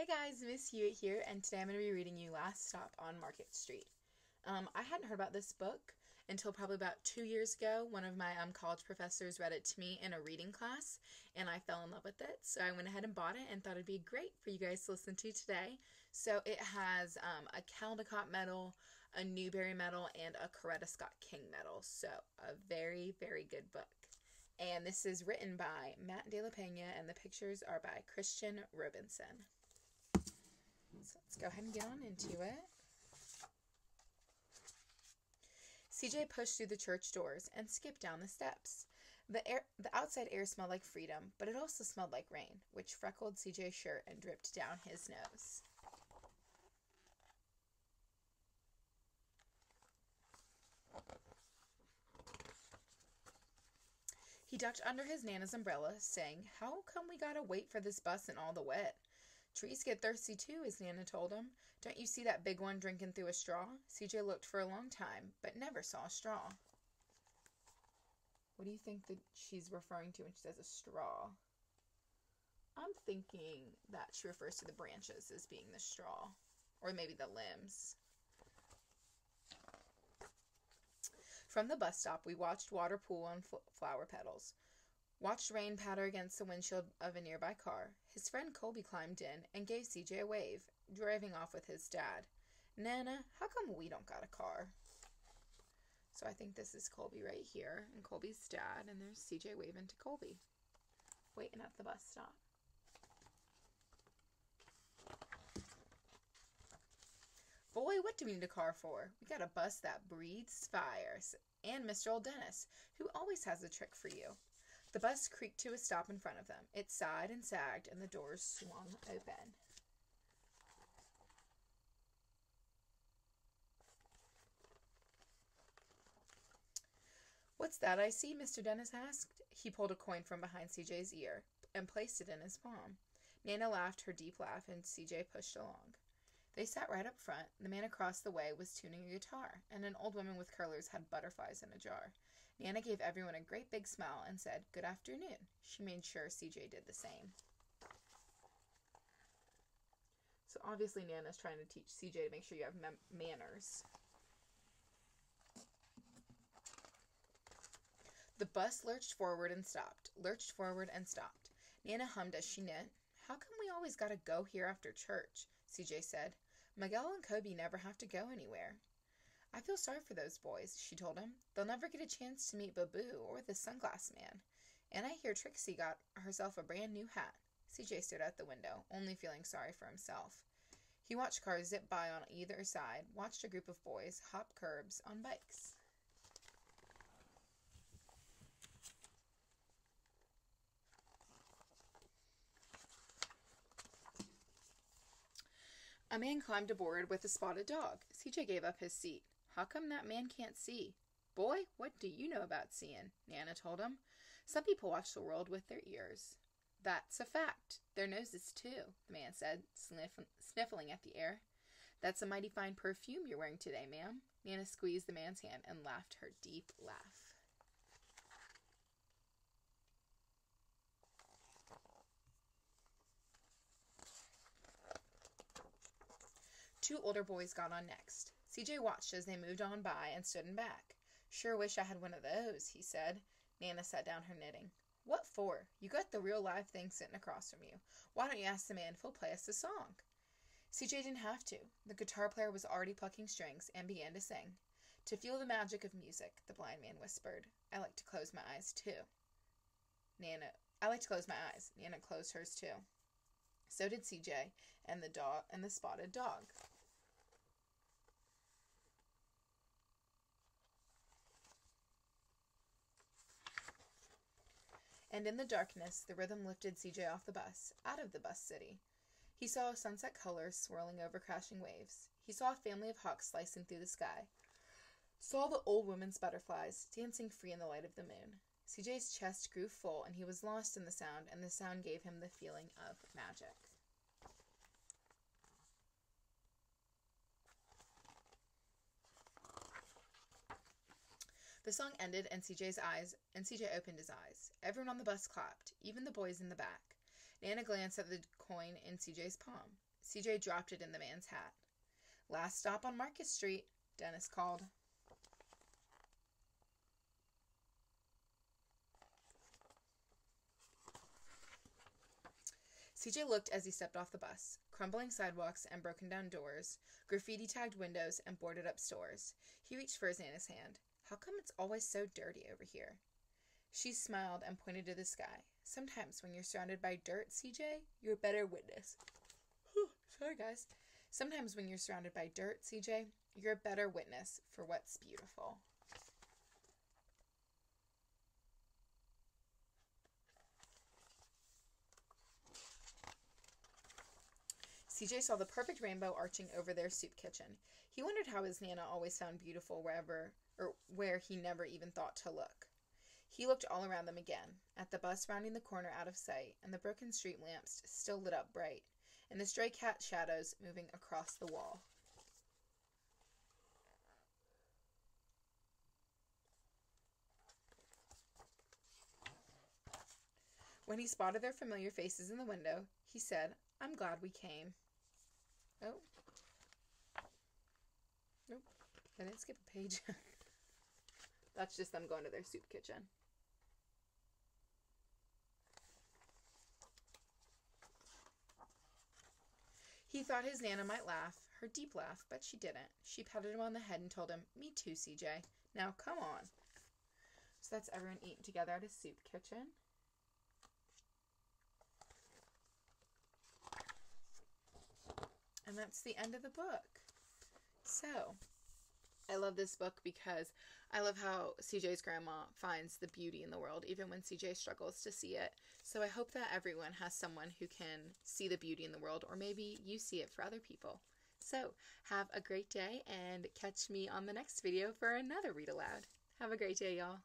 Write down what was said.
Hey guys, Miss Hewitt here, and today I'm going to be reading you Last Stop on Market Street. Um, I hadn't heard about this book until probably about two years ago. One of my um, college professors read it to me in a reading class, and I fell in love with it. So I went ahead and bought it and thought it'd be great for you guys to listen to today. So it has um, a Caldecott medal, a Newbery medal, and a Coretta Scott King medal. So a very, very good book. And this is written by Matt De La Pena, and the pictures are by Christian Robinson. So let's go ahead and get on into it. CJ pushed through the church doors and skipped down the steps. The air, the outside air smelled like freedom, but it also smelled like rain, which freckled CJ's shirt and dripped down his nose. He ducked under his Nana's umbrella, saying, How come we gotta wait for this bus in all the wet? Trees get thirsty too, as Nana told him. Don't you see that big one drinking through a straw? CJ looked for a long time, but never saw a straw. What do you think that she's referring to when she says a straw? I'm thinking that she refers to the branches as being the straw, or maybe the limbs. From the bus stop, we watched water pool on fl- flower petals watched rain patter against the windshield of a nearby car. His friend Colby climbed in and gave CJ a wave, driving off with his dad. Nana, how come we don't got a car? So I think this is Colby right here, and Colby's dad, and there's CJ waving to Colby, waiting at the bus stop. Boy, what do we need a car for? We got a bus that breathes fire, and Mr. Old Dennis, who always has a trick for you. The bus creaked to a stop in front of them. It sighed and sagged, and the doors swung open. What's that I see? Mr. Dennis asked. He pulled a coin from behind CJ's ear and placed it in his palm. Nana laughed her deep laugh, and CJ pushed along. They sat right up front. The man across the way was tuning a guitar, and an old woman with curlers had butterflies in a jar. Nana gave everyone a great big smile and said, Good afternoon. She made sure CJ did the same. So obviously, Nana's trying to teach CJ to make sure you have manners. The bus lurched forward and stopped, lurched forward and stopped. Nana hummed as she knit. How come we always gotta go here after church? CJ said. Miguel and Colby never have to go anywhere. I feel sorry for those boys, she told him. They'll never get a chance to meet Bobo or the sunglass man. And I hear Trixie got herself a brand new hat. CJ stood at the window, only feeling sorry for himself. He watched cars zip by on either side, watched a group of boys hop curbs on bikes. A man climbed aboard with a spotted dog. CJ gave up his seat. How come that man can't see? Boy, what do you know about seeing? Nana told him. Some people watch the world with their ears. That's a fact. Their noses, too, the man said, sniff- sniffling at the air. That's a mighty fine perfume you're wearing today, ma'am. Nana squeezed the man's hand and laughed her deep laugh. Two older boys got on next. CJ watched as they moved on by and stood in back. Sure wish I had one of those, he said. Nana sat down her knitting. What for? You got the real live thing sitting across from you. Why don't you ask the man if he'll play us a song? CJ didn't have to. The guitar player was already plucking strings and began to sing. To feel the magic of music, the blind man whispered. I like to close my eyes too. Nana I like to close my eyes. Nana closed hers too. So did CJ and the dog and the spotted dog. And in the darkness, the rhythm lifted CJ off the bus, out of the bus city. He saw sunset colors swirling over crashing waves. He saw a family of hawks slicing through the sky. Saw the old woman's butterflies dancing free in the light of the moon. CJ's chest grew full and he was lost in the sound, and the sound gave him the feeling of magic. The song ended and CJ's eyes and CJ opened his eyes. Everyone on the bus clapped, even the boys in the back. Nana glanced at the coin in CJ's palm. CJ dropped it in the man's hat. Last stop on Market Street, Dennis called. CJ looked as he stepped off the bus. Crumbling sidewalks and broken down doors, graffiti tagged windows, and boarded up stores. He reached for his Nana's hand. How come it's always so dirty over here? She smiled and pointed to the sky. Sometimes when you're surrounded by dirt, CJ, you're a better witness. Sorry, guys. Sometimes when you're surrounded by dirt, CJ, you're a better witness for what's beautiful. CJ saw the perfect rainbow arching over their soup kitchen. He wondered how his Nana always found beautiful wherever or where he never even thought to look. He looked all around them again, at the bus rounding the corner out of sight, and the broken street lamps still lit up bright, and the stray cat shadows moving across the wall. When he spotted their familiar faces in the window, he said, I'm glad we came. Oh. Nope. I didn't skip a page. That's just them going to their soup kitchen. He thought his Nana might laugh, her deep laugh, but she didn't. She patted him on the head and told him, Me too, CJ. Now come on. So that's everyone eating together at a soup kitchen. That's the end of the book. So, I love this book because I love how CJ's grandma finds the beauty in the world, even when CJ struggles to see it. So I hope that everyone has someone who can see the beauty in the world, or maybe you see it for other people. So have a great day and catch me on the next video for another read aloud. Have a great day, y'all.